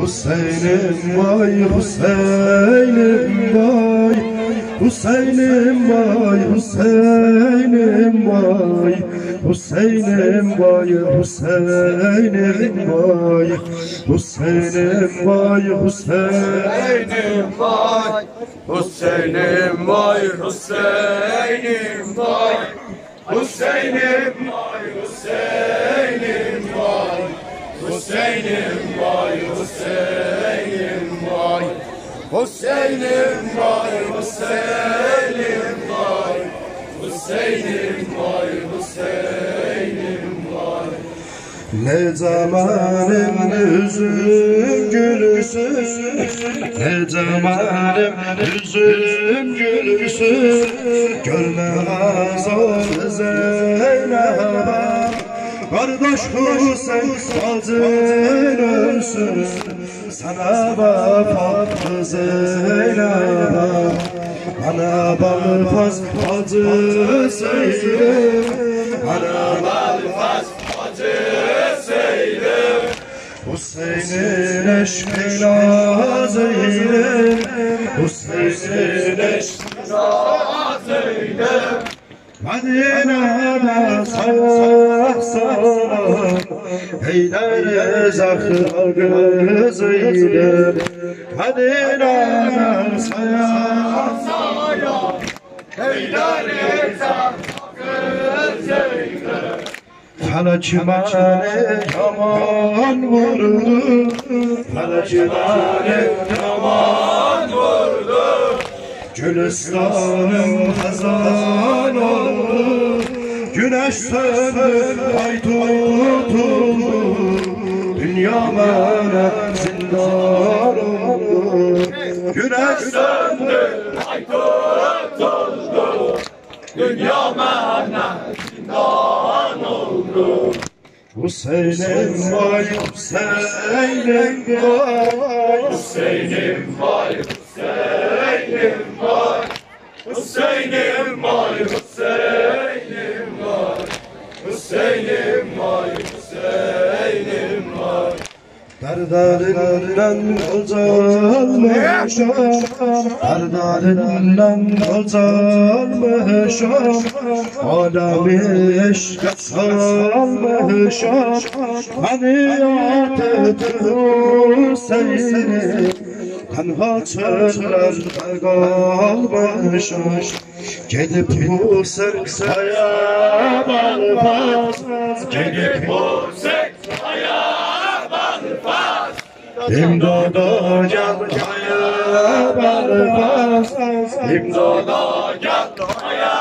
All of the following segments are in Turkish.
Hüseyin'im vay Hüseyin'im vay. Hüseyin'im vay Hüseyin'im vay. Hüseyin'im vay Hüseyin'im vay. Hüseyin'im vay Hüseyin'im Hüseyin'im vay. Hüseyin'im vay Hüseyin'im vay. Hüseyin'im vay Hüseyin'im vay Hüseyin'im vay. Hüseyin'im vay Hüseyin'im vay. Hüseyin'im vay Hüseyin'im vay. Ne zamanın üzüm gülüsün Ne zamanın üzüm gülüsün Görme azal Zeynep'e Kardeş Hüseyin bacın ölsün. Sana vefat Zeynep'e. Bana balfaz bacı Zeynep. Bana balfaz Hüseyin'in eşkına Zeynep. Hüseyin'in eşkına Zeynep Medine'de sağa sağa Heyler zahra kızıydı Medine'de sağa sağa Heyler zahra kızıydı Hele çimene yaman vurdu Hele çimene yaman Gülistanım hazan oldu Güneş söndü ay tutuldu. Dünya bana zindan oldu. Güneş söndü Hüseyin'im vay Hüseyin'im vay Hüseyin'im vay Hüseyin'im vay Hüseyin'im var, Hüseyin'im var, Hüseyin'im var, Hüseyin'im var. Derdalinden uzalmışam, derdalinden uzalmışam, alemi eşke salmışam, beni yâd edir Hüseyin'im. Tenha çöllerde kalmışam Gidip bu sersaya balmaz Gidip bu İmdada gel kaya balfaz İmdada gel kaya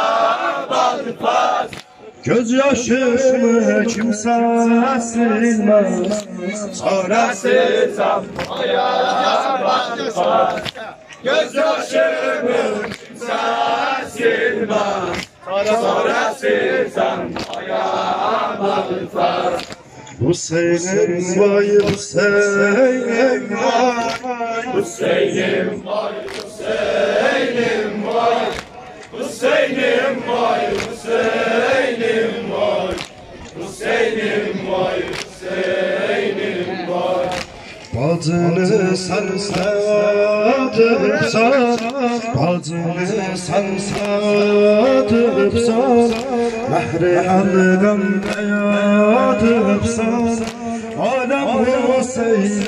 balfaz Göz yaşımı kimse silmez Çaresiz Göz yaşımı kimse silmez Çaresiz ayağım Hüseyin'im vay Hüseyin'im vay. Hüseyin'im vay Hüseyin'im vay. Hüseyin'im vay Hüseyin'im Hüseyin'im vay Hüseyin'im vay Bacını sen sadıp sar Bacını sen. Sadıp sar Mehri algam dayadıp sar Adam Hüseyin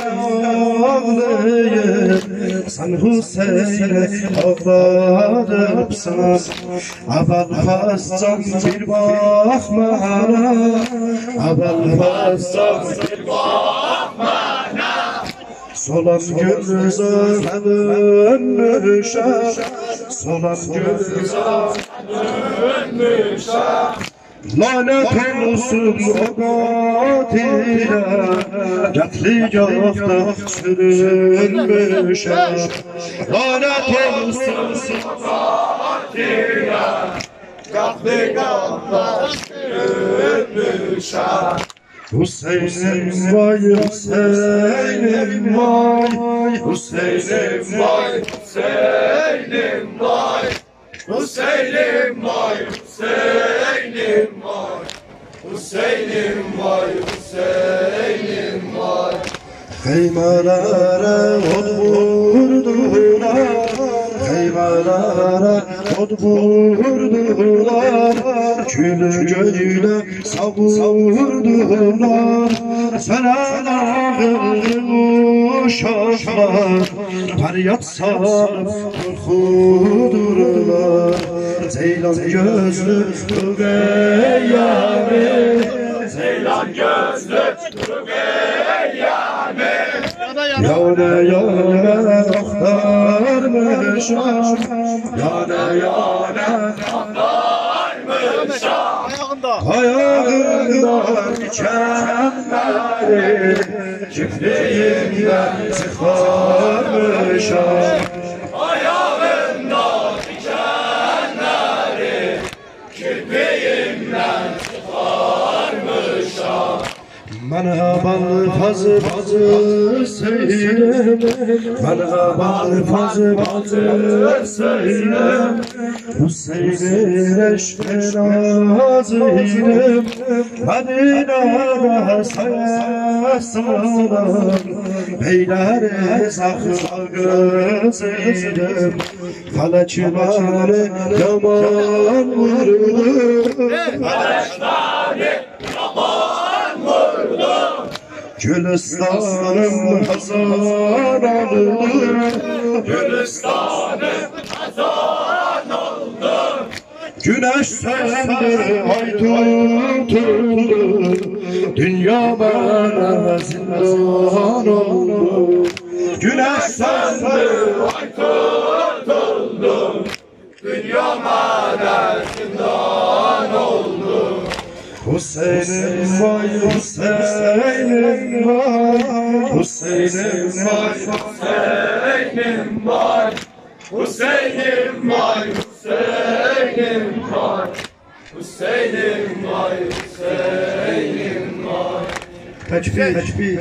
ağlayır. Hasan Hüseyin'e ağladırsan Abel Fascan bir bakma hala Abel Fascan bir bakma hala Solan gözü dönmüşe Solan gözü dönmüşe Lanet olsun o katile Qətligahda sürülmüşe Lanet olsun Hüseyin'im vay Hüseyin'im vay. Hüseyin'im vay Hüseyin'im vay. Hüseyin'im vay Hüseyin'im vay Hüseyin'im vay Hüseyin'im vay Kıymalara od vurdular Kıymalara od vurdular. Külü gönüle savurdular dağılır uşaklar. Feryat sarıp korkudurlar Ceylan gözlü Rügeyyami Ceylan gözlü Yâne yâne aktarmışam Yâne yâne Ayağımdan dikenleri Çiftliğimden çıkarmışam Ayağında Merhabalı fazı fazı seylem Merhabalı fazı fazı seylem Hüseyin'in eşke nazirem Medine'de sayasılar Beyleri sakla gözlerim Felekleri yaman yaman vurdu Gülistanım hazan oldu. Gülistan'ım hazan oldu Güneş söndü ay tutuldu. Dünya bana zindan oldu. Güneş söndü Ay tutuldu. Dünya zindan oldu Hüseyin'im vay Hüseyin'im vay Hüseyin'im vay Hüseyin'im var Hüseyin'im var Hüseyin'im var Hüseyin'im var Hüseyin'im Tekbir, tekbir